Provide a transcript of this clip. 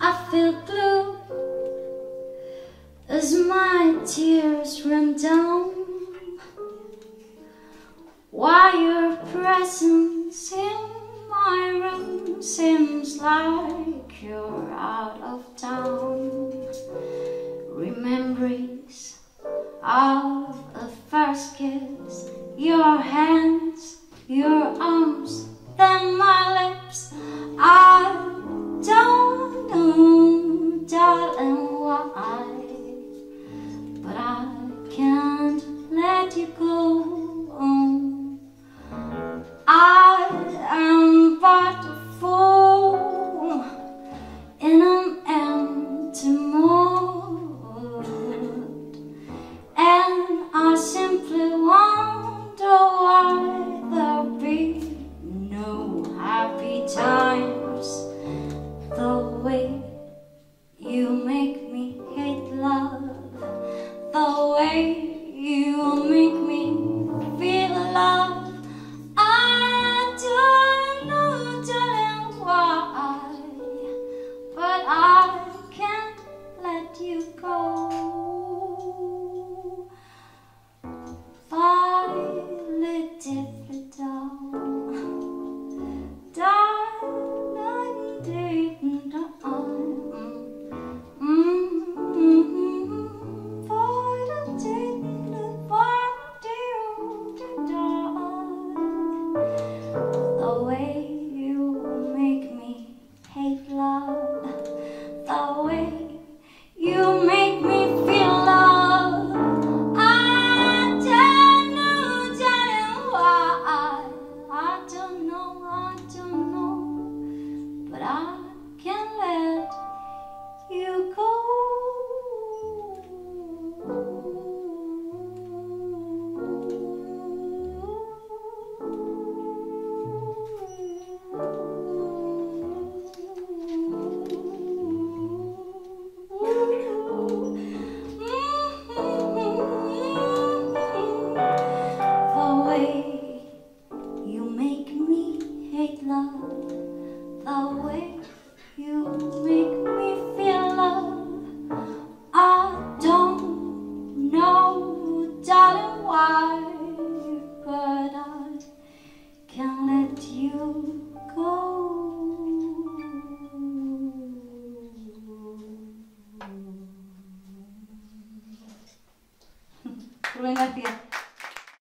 I feel blue as my tears run down. While your presence in my room seems like you're out of town. Remembrance of a first kiss Your hands, your arms, then my lips. always but I can't let you go.